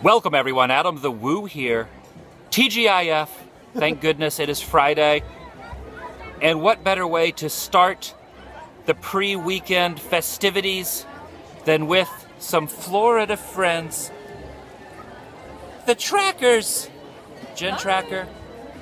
Welcome, everyone. Adam the Woo here. TGIF. Thank goodness it is Friday. And what better way to start the pre weekend festivities than with some Florida friends? The Trackers! Jen Tracker,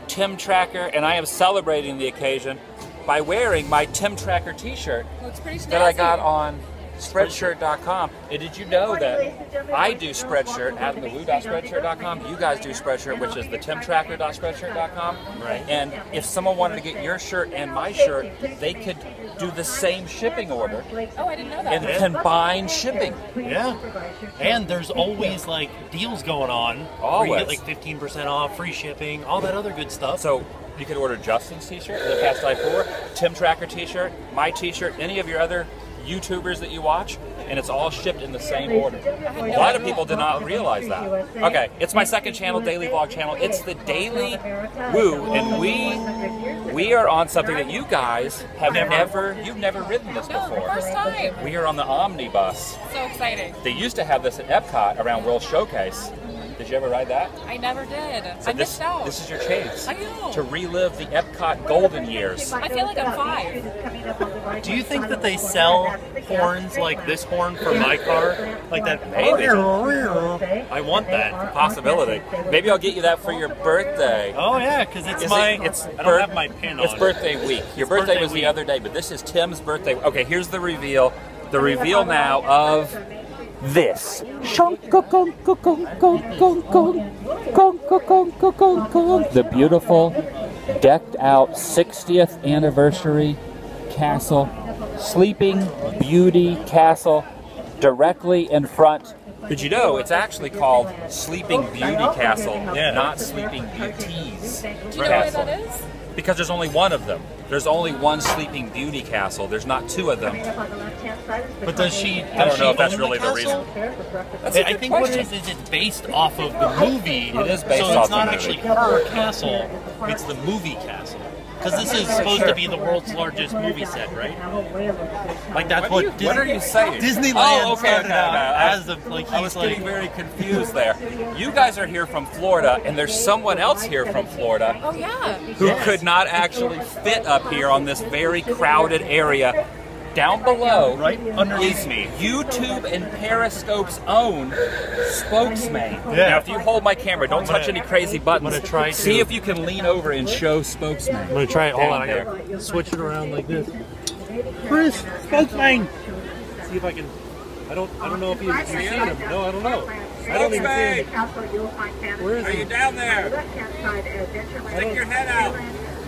Tim Tracker, and I am celebrating the occasion by wearing my Tim Tracker t shirt Looks pretty snazzy. that I got on Spreadshirt.com. And did you know that I do Spreadshirt at thewoo.spreadshirt.com? You guys do Spreadshirt, which is the timtracker.spreadshirt.com. Right. And if someone wanted to get your shirt and my shirt, they could do the same shipping order Oh, I didn't know that. and combine shipping. Yeah. And there's always like deals going on. Where Always. you get like 15% off, free shipping, all that other good stuff. So you could order Justin's t-shirt, the Cast I 4, Tim Tracker t-shirt, my t-shirt, any of your other YouTubers that you watch, and it's all shipped in the same order. A lot of people did not realize that. Okay, it's my second channel, daily vlog channel. It's the Daily Woo, and we we are on something that you guys have never, you've never ridden this no, before. first time. We are on the Omnibus. So exciting. They used to have this at Epcot around World Showcase. Did you ever ride that? I never did. So I this, missed out. this is your chance I know. to relive the Epcot golden years. I feel like I'm five. Do you think that they sell horns like this horn for my car? Like that? Maybe. I want that. Possibility. Maybe I'll get you that for your birthday. Oh yeah, because it's Is my. it- it's I don't have my pin on. It's birthday week. Your birthday, birthday was the other day, but this is Tim's birthday. Okay, here's the reveal. The reveal now of this. The beautiful, decked out 60th anniversary castle, Sleeping Beauty Castle, directly in front. Did you know it's actually called Sleeping Beauty Castle, Yeah. not Sleeping Beauties Do you know where Castle? That is? Because there's only one of them. There's only one Sleeping Beauty Castle. There's not two of them. But does she? Does I don't know if that's really the castle? reason. That's a I good think what question. it is is it's based off of the movie. It is based so off it's not the actually movie. her castle. It's the movie castle. Because this is supposed Sure. to be the world's largest movie set, right? Like that's What, what, you, Disney, what are you saying? Disneyland oh, okay, started okay, out okay. as the like I was like getting very confused there. You guys are here from Florida, and there's someone else here from Florida Oh yeah. who could not actually fit up here on this very crowded area. Down below right underneath is me. YouTube and Periscope's own spokesman. Yeah. Now, if you hold my camera, don't touch gonna- any crazy buttons. I'm gonna try See to- if you can lean over and show spokesman. I'm gonna try it. Hold Down on, I there. gotta switch it around like this. Chris, spokesman. See if I can. I don't. I don't know if you, you've seen him. No, I don't know. I don't even see him. Where is he? you down there? Stick your head out.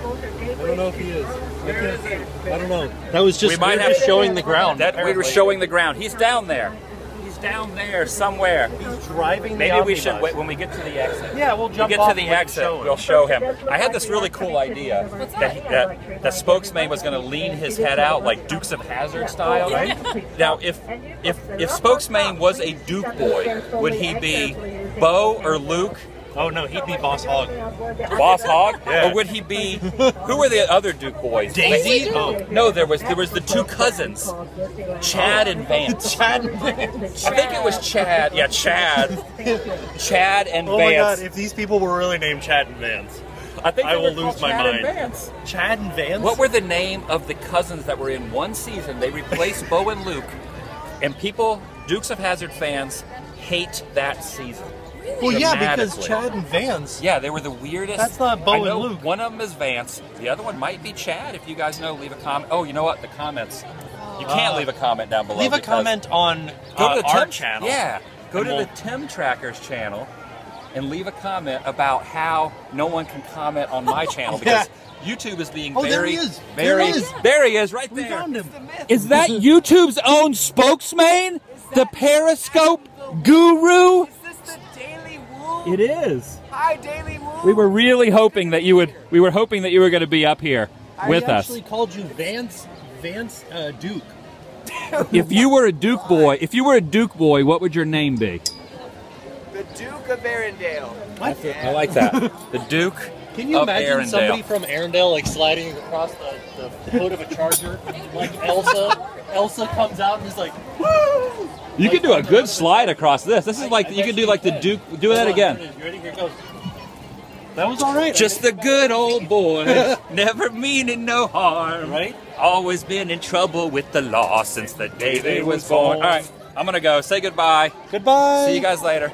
I don't know if he is. I, can't, I don't know. That was just We might we're have just showing the ground. That we were showing the ground. He's down there. He's down there somewhere. He's driving. the Maybe we should wait when we get to the exit. Yeah, we'll We jump get off to the and we can exit. show. We'll show him. I had this really cool idea that he, that the spokesman was going to lean his head out like Dukes of Hazzard style. Right? Now, if if if spokesman was a Duke boy, would he be Bo or Luke? Oh no, he'd be Boss Hogg. Boss Hogg? Yeah. Or would he be who were the other Duke boys? Daisy? Oh, No, there was there was the two cousins, Chad and Vance. Chad. I think it was Chad. Yeah, Chad. Chad and Vance. Oh my God! If these people were really named Chad and Vance, I think I will lose my Chad and mind. Vance. Chad and Vance. What were the name of the cousins that were in one season? They replaced Bo and Luke, and people, Dukes of Hazzard fans, hate that season. Well, yeah, because. Chad and Vance. Yeah, they were the weirdest. That's not Bo I and Luke. One of them is Vance. The other one might be Chad. If you guys know, leave a comment. Oh, you know what? The comments. You can't Uh, leave a comment down below. Leave a because- comment on Go uh, to the our Tim channel. Yeah, go And to we'll- the Tim Trackers channel and leave a comment about how no one can comment on my channel because YouTube is being Oh, there very, he is. very. There he is. There he is, right We there. found him. Is that YouTube's own spokesman? The Periscope guru? It is. Hi, Daily Woo. We were really hoping that you would. We were hoping that you were going to be up here with us. I us. actually called you Vance Vance uh, Duke. If you were a Duke boy, if you were a Duke boy, what would your name be? the Duke of Arendelle. What? I like that. The Duke. Can you of imagine Arendelle. somebody from Arendelle like sliding across the, the hood of a Charger like Elsa? Elsa comes out and is like, woo! You can do a good slide across this. This is like you can do like the Duke. Do that again. You ready? Here it goes. That was all right. Just the good old boy, never meaning no harm. right. Always been in trouble with the law since the day they was born. All right, I'm gonna go. Say goodbye. Goodbye. See you guys later.